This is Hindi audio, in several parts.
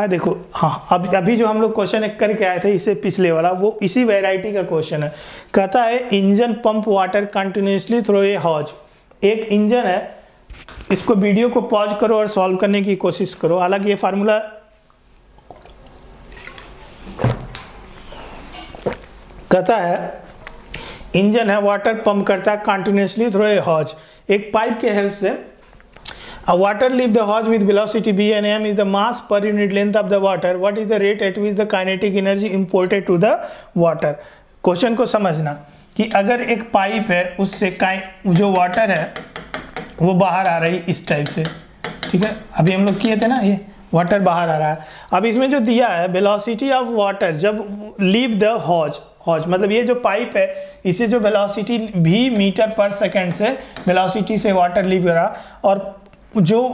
है, देखो हाँ अब अभी जो हम लोग क्वेश्चन एक करके आए थे, इसे पिछले वाला, वो इसी वेराइटी का क्वेश्चन है। कहता है, engine pump water continuously throw a hose एक इंजन है, इसको वीडियो को पॉज करो और सॉल्व करने की कोशिश करो। हालाँकि ये फार्मूला कहता है, इंजन है वाटर पंप करता है कंटिन्यूसली थ्रो ए हॉज एक पाइप के हेल्प से A water leave the hose with velocity b and m is the mass per unit length of the water. What is the rate at which the kinetic energy imported to the water? Question को समझना कि अगर एक पाइप है, उससे जो वाटर है, वो बाहर आ रही इस टाइप से ठीक है अभी हम लोग किए थे ना ये वाटर बाहर आ रहा है अब इसमें जो दिया है वेलोसिटी ऑफ़ वाटर जब लीव द हॉज हॉज मतलब ये जो पाइप है, इसे जो वेलोसिटी भी मीटर पर सेकंड से वेलोसिटी से वाटर लीव रहा, और जो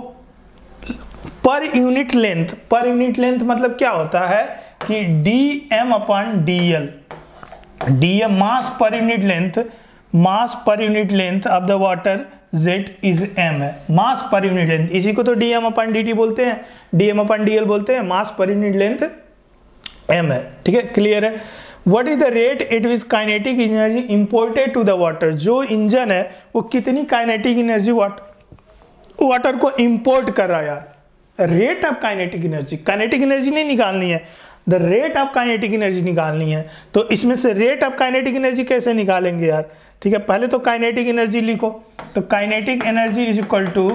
per unit length, per unit length मतलब क्या होता है कि d m upon d l d m mass per unit length mass per unit length of the water z is m है। मास पर यूनिट लेंथ इसी को तो डी एम अपन डी बोलते हैं। D m upon d l बोलते हैं मास पर यूनिट लेंथ एम है। ठीक है? क्लियर है? What is the rate it was kinetic energy imported to the water जो इंजन है, वो कितनी काइनेटिक एनर्जी वाटर वाटर को इंपोर्ट कर रहा यार। Rate of kinetic energy kinetic energy नहीं निकालनी है। The rate of kinetic energy निकालनी है। तो इसमें से रेट ऑफ़ काइनेटिक एनर्जी कैसे निकालेंगे यार? ठीक है, पहले तो काइनेटिक एनर्जी लिखो। तो kinetic energy is equal to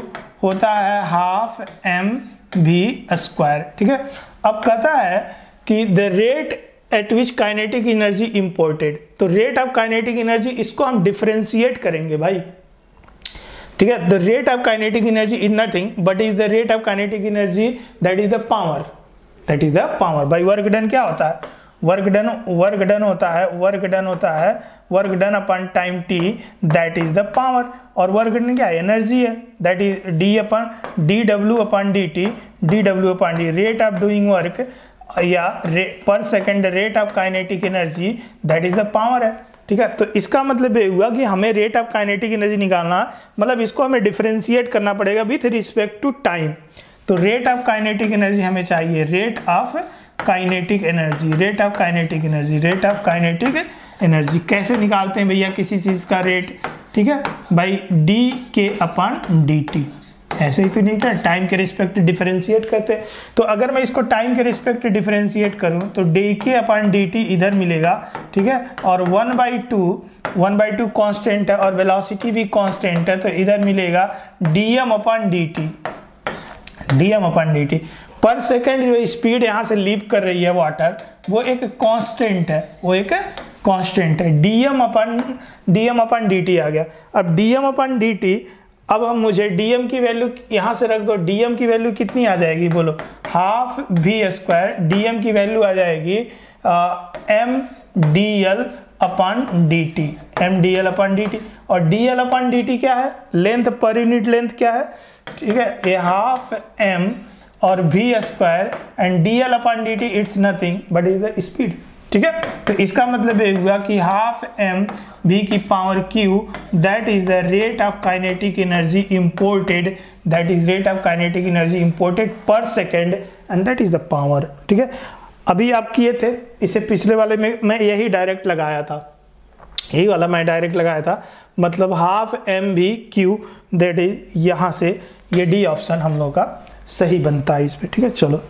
होता है हाफ़ एम वी स्क्वायर ठीक है? अब कहता है कि the rate at which kinetic energy imported तो रेट ऑफ़ काइनेटिक एनर्जी इसको हम डिफ्रेंशिएट करेंगे भाई। ठीक है? The rate of kinetic energy is nothing but is the rate of kinetic energy that is the power that is the power by work done क्या होता है? वर्क डन वर्क डन होता है वर्क डन होता है work done upon time T that is the power और वर्क डन क्या है? एनर्जी है. That is D upon D W upon D T D W upon D rate of doing work या per second rate of kinetic energy that is the power है. ठीक है? तो इसका मतलब ये हुआ कि हमें रेट ऑफ़ काइनेटिक एनर्जी निकालना मतलब इसको हमें डिफ्रेंशिएट करना पड़ेगा विथ रिस्पेक्ट टू टाइम तो रेट ऑफ़ काइनेटिक एनर्जी हमें चाहिए rate of kinetic energy rate of kinetic energy rate of kinetic energy कैसे निकालते हैं भैया किसी चीज़ का रेट ठीक है? By d k upon d t ऐसे ही तो नहीं था। टाइम के रिस्पेक्ट डिफरेंशिएट करते। तो अगर मैं इसको टाइम के रिस्पेक्ट डिफरेंशिएट करूँ तो D k upon d T इधर मिलेगा, ठीक है? और one by two one by two constant है और वेलोसिटी भी कॉन्स्टेंट है तो इधर मिलेगा d m upon d t d m upon d t per second जो स्पीड यहाँ से लीप कर रही है वाटर वो एक कांस्टेंट है, वो एक कांस्टेंट है। D m upon d m upon d t आ गया। अब d m upon d t अब हम मुझे डी एम की वैल्यू यहाँ से रख दो। डी एम की वैल्यू कितनी आ जाएगी? बोलो half v square d m की वैल्यू आ जाएगी m d l upon d t m d l upon d t और d l upon d t क्या है? लेंथ पर यूनिट लेंथ क्या है? ठीक है ए हाफ़ एम और v square and d l upon d t it's nothing but is the speed ठीक है? तो इसका मतलब ये हुआ कि हाफ़ एम वी की power cube that is the rate of kinetic energy imported that is rate of kinetic energy imported per second and that is the power ठीक है? अभी आप किए थे, इसे पिछले वाले में, मैं यही डायरेक्ट लगाया था। यही वाला मैं डायरेक्ट लगाया था। मतलब half m v cube that is यहाँ से ये डी ऑप्शन हम लोग का सही बनता है इस पर ठीक है? चलो।